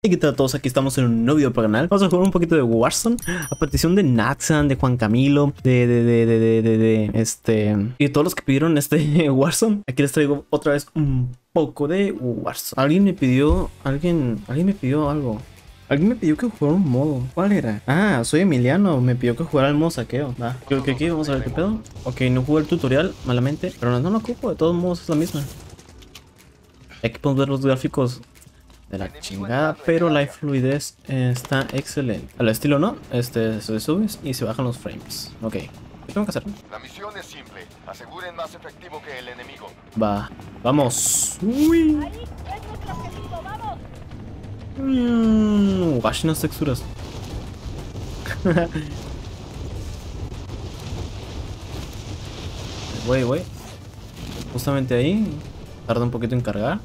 Y qué tal a todos, aquí estamos en un nuevo video para el canal Vamos a jugar un poquito de Warzone. A petición de Naxan, de Juan Camilo De, de, de, de, de, de, este Y de todos los que pidieron este Warzone Aquí les traigo otra vez un poco de Warzone. Alguien me pidió, alguien, alguien me pidió algo. Alguien me pidió que jugara un modo. ¿Cuál era? Ah, soy Emiliano. Me pidió que jugara el modo saqueo. Va, creo que aquí vamos a ver qué pedo. Ok, no jugué el tutorial, malamente Pero no, no lo ocupo, de todos modos es la misma. Aquí podemos ver los gráficos de la chingada, pero la fluidez está excelente. Al estilo no, este se sube y se bajan los frames. Ok, ¿qué tengo que hacer? La misión es simple. Aseguren más efectivo que el enemigo. Va, vamos. Uy. Ahí es vamos. Mm, Wash las texturas. Wey, wey. Justamente ahí. Tarda un poquito en cargar.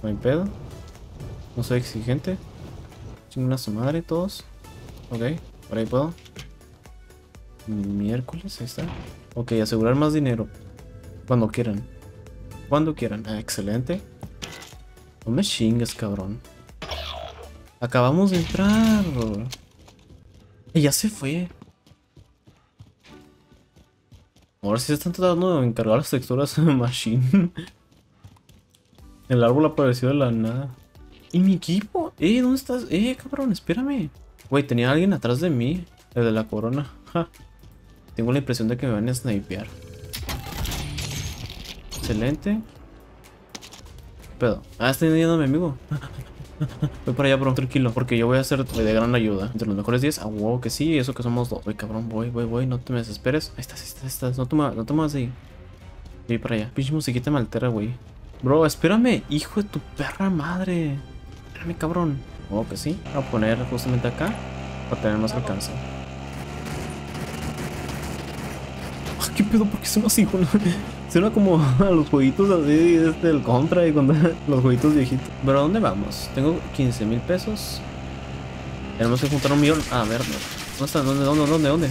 No hay pedo. No soy exigente. Chingan a su madre todos. Ok, por ahí puedo. Miércoles, ahí está. Ok, asegurar más dinero. Cuando quieran. Cuando quieran. Ah, excelente. No me chingues, cabrón. Acabamos de entrar. Y ya se fue. Ahora sí se están tratando de encargar las texturas de Machine. El árbol apareció de la nada. ¿Y mi equipo? Eh, ¿dónde estás? Eh, cabrón, espérame. Güey, tenía alguien atrás de mí. El de la corona. Tengo la impresión de que me van a snipear. Excelente. Pedo. Ah, está yendo mi amigo. Voy para allá, bro, tranquilo. Porque yo voy a ser de gran ayuda. Entre los mejores 10. Ah, wow, que sí. Eso que somos dos. Voy, cabrón, voy, voy, voy. No te me desesperes. Ahí estás, ahí estás, ahí estás. No tomas, no tomas ahí. Voy para allá. Pinche musiquita me altera, güey. Bro, espérame. Hijo de tu perra madre. Cabrón. Oh, que sí. Voy a poner justamente acá. Para tener más alcance. Ah, ¿Qué pedo? ¿Por qué suena así? Suena como a los jueguitos así este, del contra y cuando los jueguitos viejitos. Pero ¿a dónde vamos? Tengo 15 mil pesos. Tenemos que juntar un millón. Ah, a ver, no. ¿Dónde está? ¿Dónde? ¿Dónde? ¿Dónde? ¿Dónde?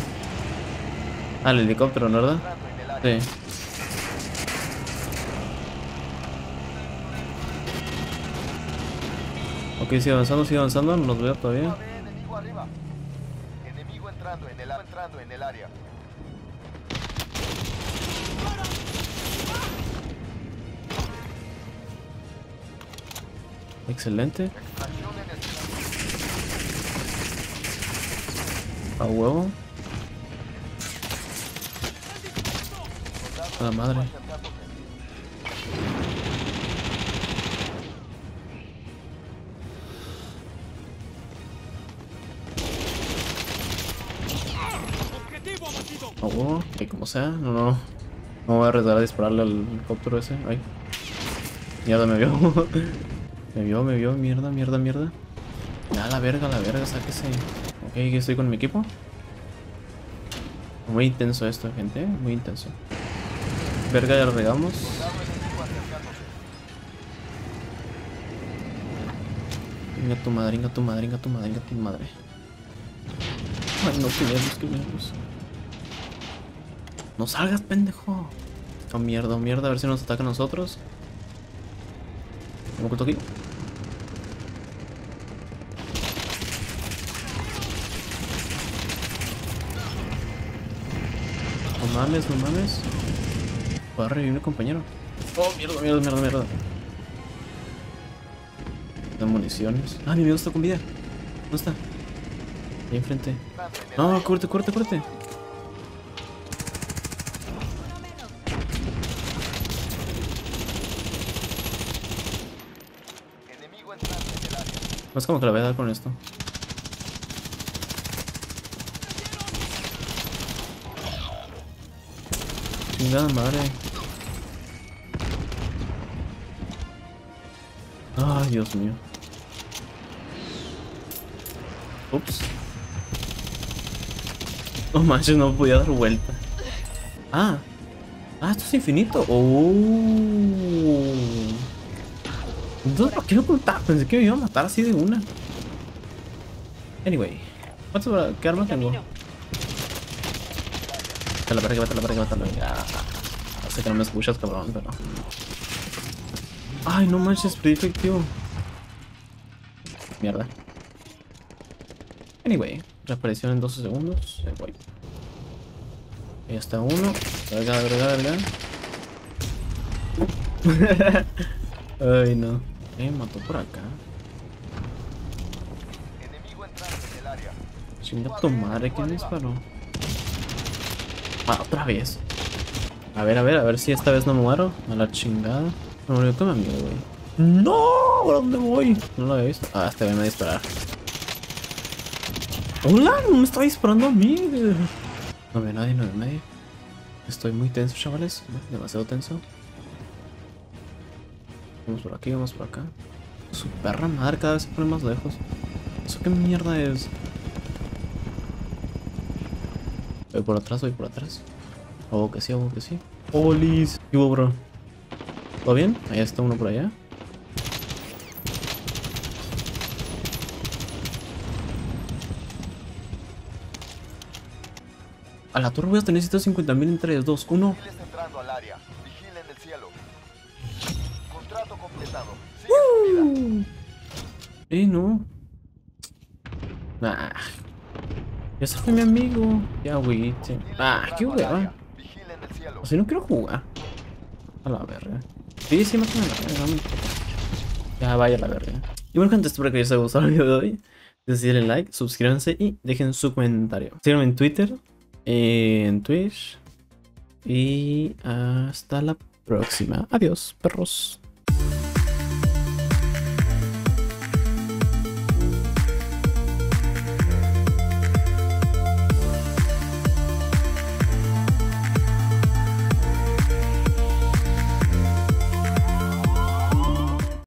El helicóptero, ¿no, ¿verdad? Sí. Ok, sigue avanzando, sigue avanzando. No los veo todavía. Enemigo arriba. Enemigo entrando en el, entrando en el área. Excelente. A huevo. A la madre. A huevo. Que como sea. No, no. No voy a arriesgar a dispararle al helicóptero ese. Ay. Mierda, me vio. me vio, me vio. Mierda, mierda, mierda. Ya, la verga, la verga, sáquese. Ok, que estoy con mi equipo. Muy intenso esto, gente. Muy intenso. Verga, ya lo regamos. Venga tu madre, venga tu madre, venga tu madre, venga tu madre. Ay, no, que nervios, que nervios. No salgas, pendejo. Oh, mierda, oh, mierda, a ver si nos ataca a nosotros. ¿Me oculto aquí? No mames, no mames. A revivir mi compañero. Oh, mierda, mierda, mierda, mierda. De municiones. Ah, mi amigo está con vida. ¿Dónde está? Ahí enfrente. No, área. cúrete, cúrete, área. No es como que la voy a dar con esto. Chingada madre. Ay, Dios mío. Ups. No manches, no podía dar vuelta. Ah. Ah, esto es infinito. Oh. Entonces, ¿por qué lo ocultar? Pensé que me iba a matar así de una. Anyway. ¿Cuántas bala- ¿Qué arma tengo? Camino. Vete a la verga, vete a la verga, la sé que no me escuchas, cabrón, pero... Ay, no manches, perdí efectivo. Mierda. Anyway, reaparición en 12 segundos. Eh. Ahí está uno. Verga, verga, verga. Ay, no. Eh, mató por acá. Enemigo en el área. Chinga tu madre, ¿quién disparó? Ah, otra vez. A ver, a ver, a ver si esta vez no muero. A la chingada. Me murió con mi amigo, güey. ¡No! ¿A dónde voy? No lo había visto. Ah, este me va a disparar. ¡Hola! No me está disparando a mí. No veo nadie, no veo nadie. Estoy muy tenso, chavales. Demasiado tenso. Vamos por aquí, vamos por acá. Su perra madre cada vez se pone más lejos. ¿Eso qué mierda es? Voy por atrás, voy por atrás. Oh, que sí, oh, que sí. ¡Holis! ¿Qué hubo, bro? ¿Todo bien? Ahí está uno por allá. A la torre voy a tener 150.000 en 3, 2, 1. Civiles entrando al área. Vigilen el cielo. Completado. Vida. Eh, no. Ah. Ese fue mi amigo. Ya. Civiles Ah, qué hueva. O si no quiero jugar. A la verga. Sí, sí, mátame a la verga. no me importa. Ya, vaya a la verga. Y bueno, gente, espero que les haya gustado el video de hoy. Denle like, suscríbanse y dejen su comentario. Síganme en Twitter, en Twitch. Y hasta la próxima. Adiós, perros.